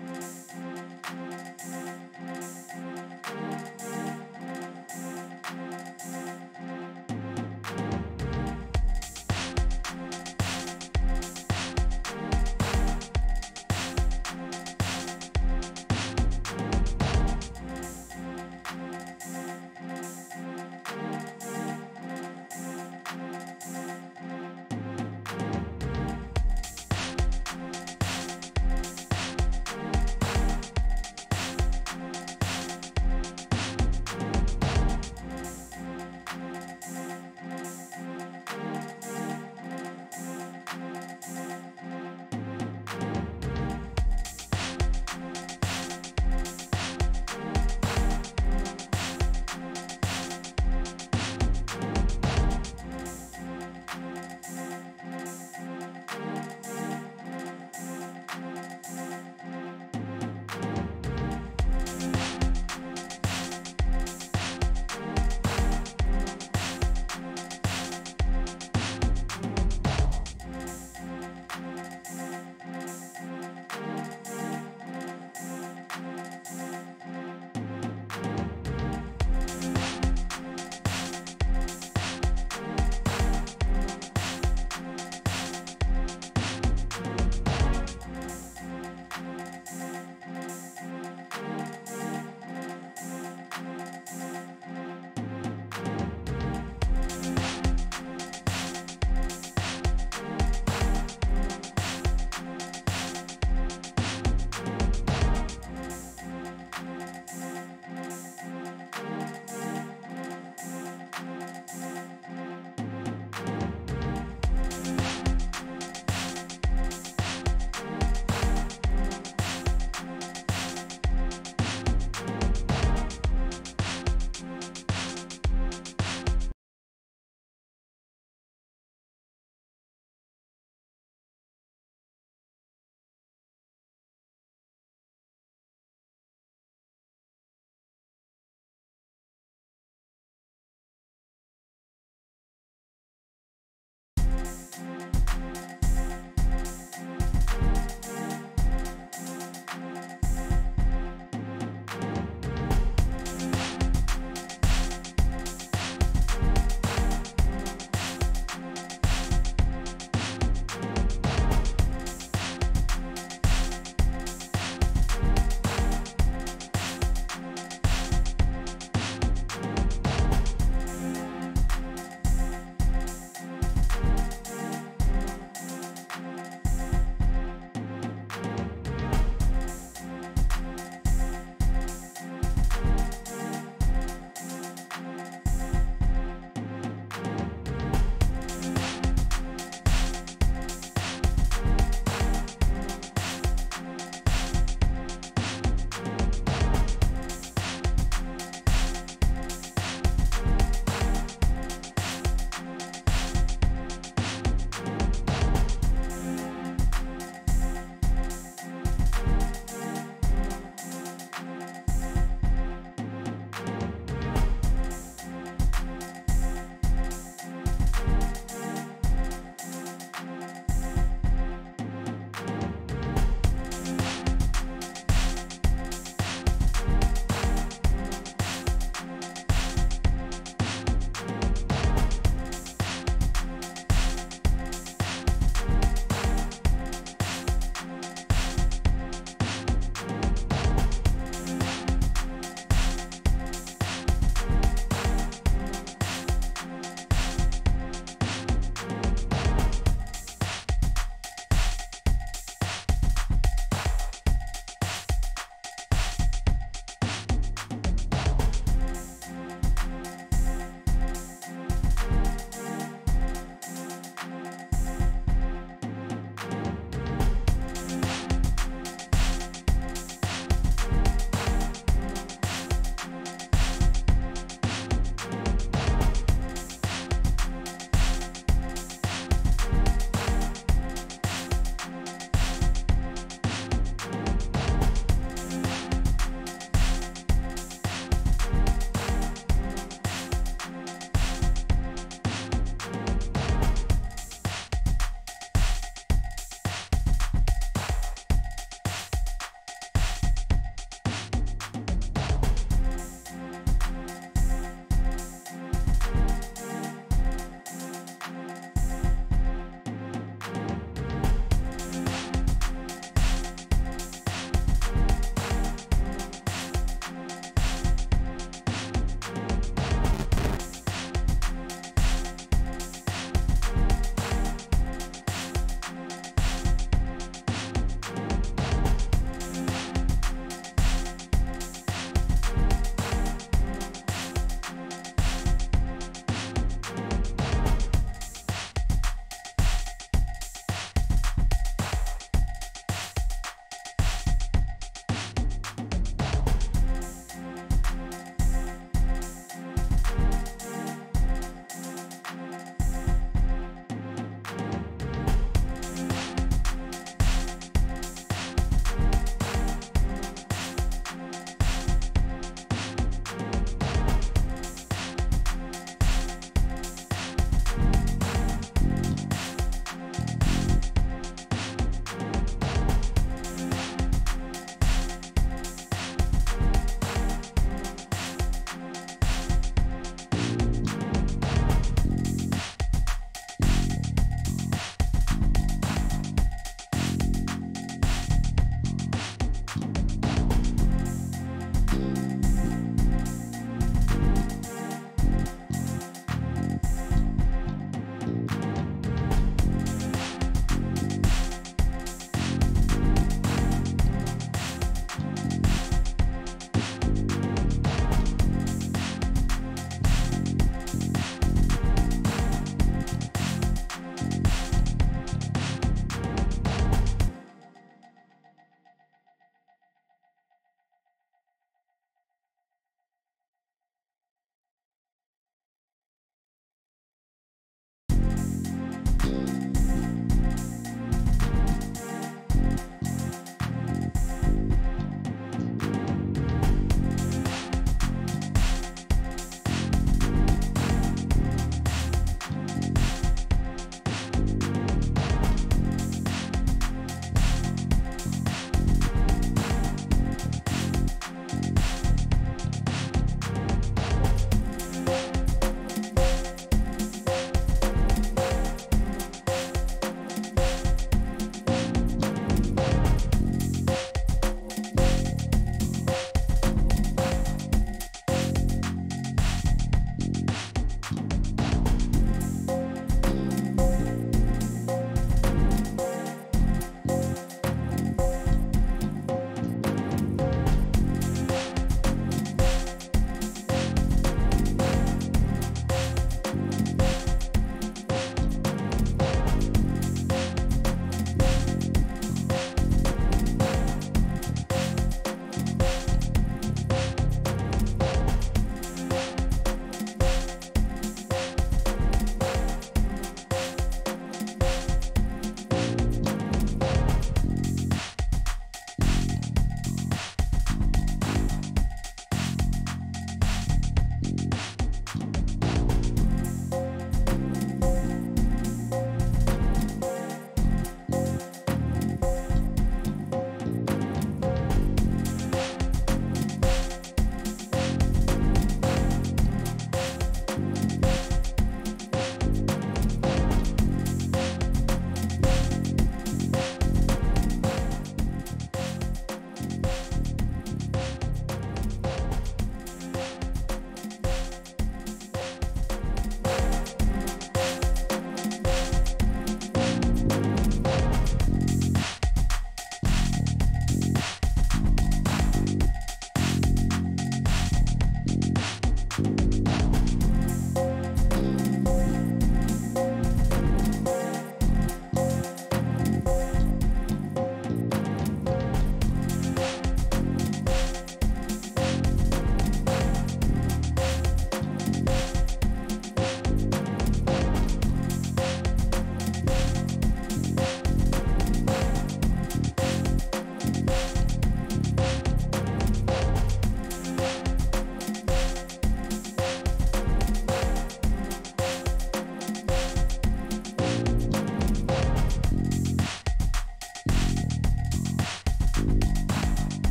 Música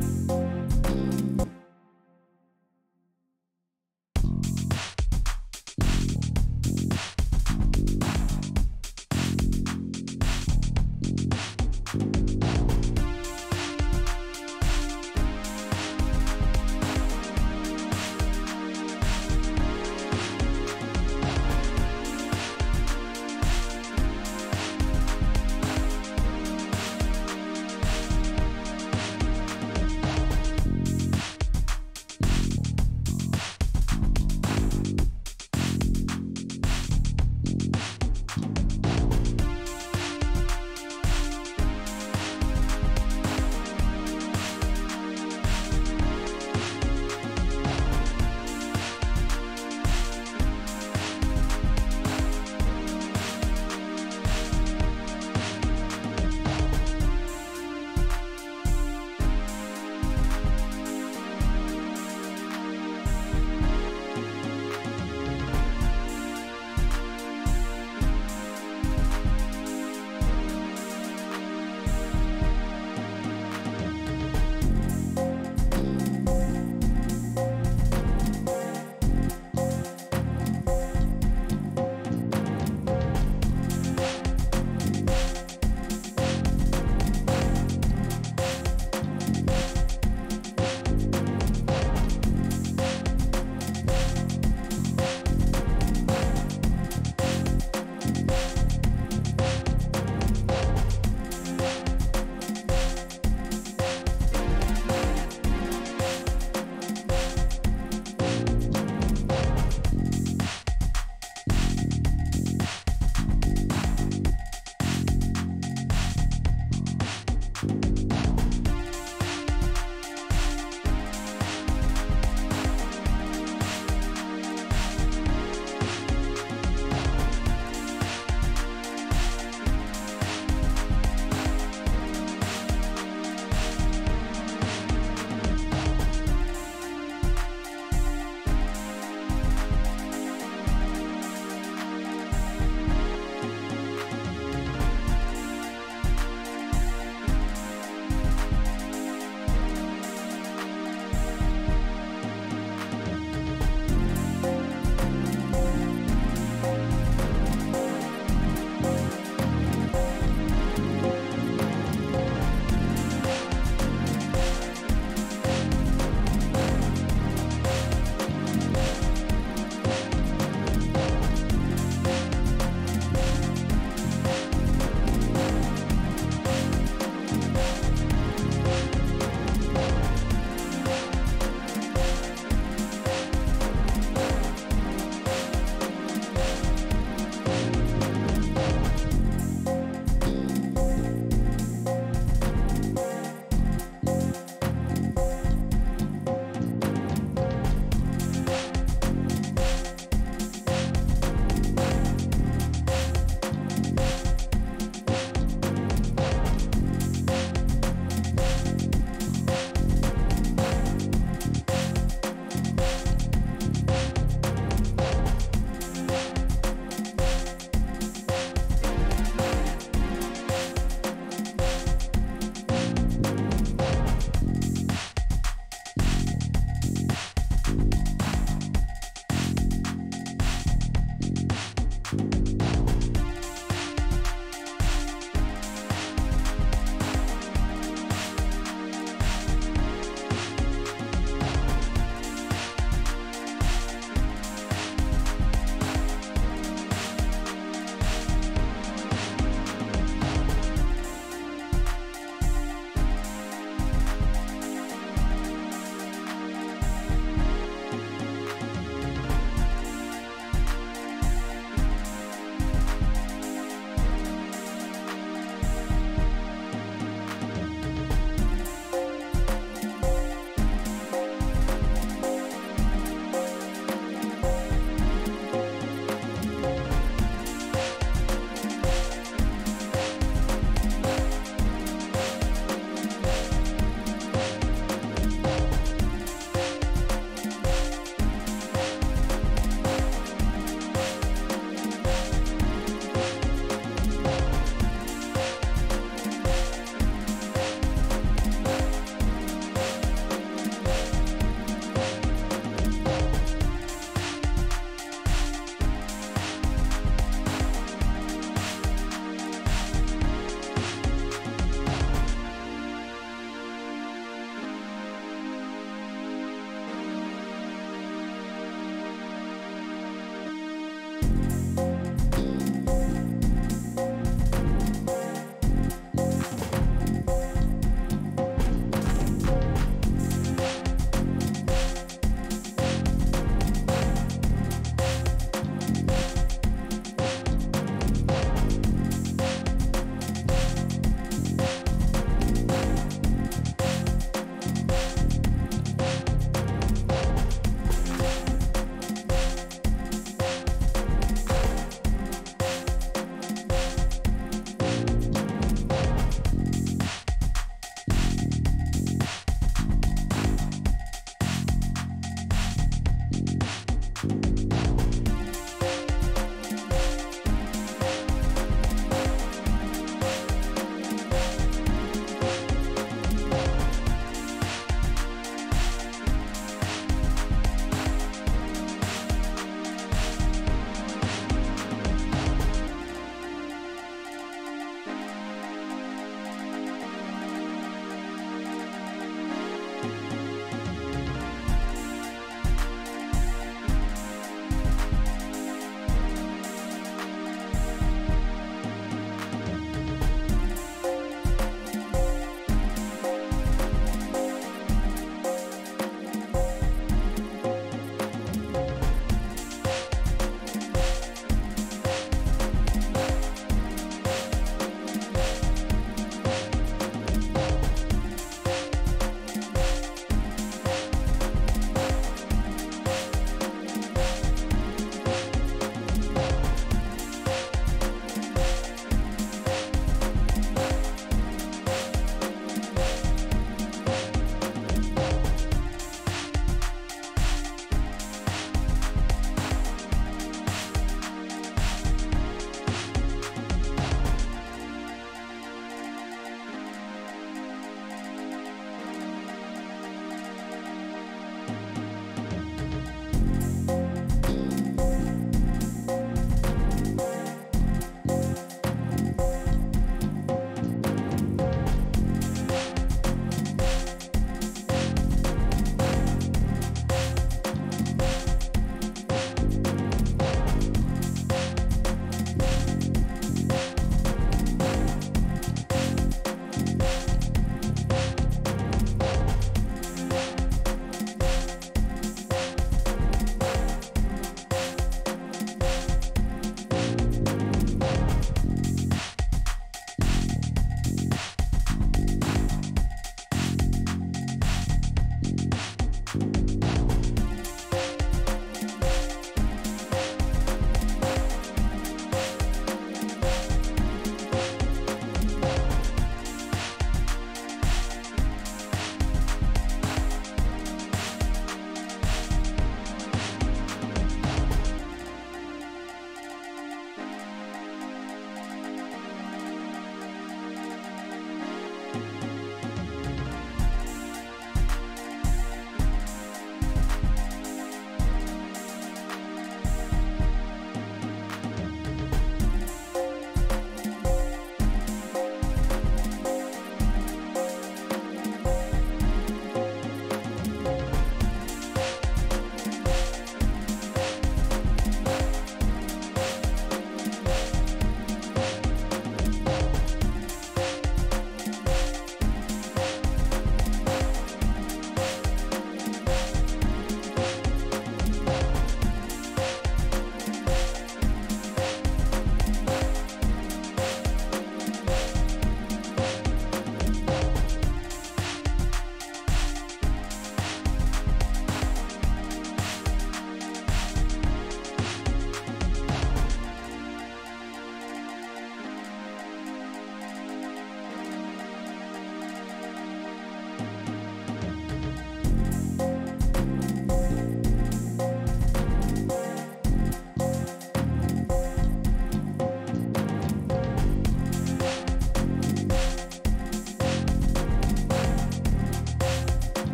you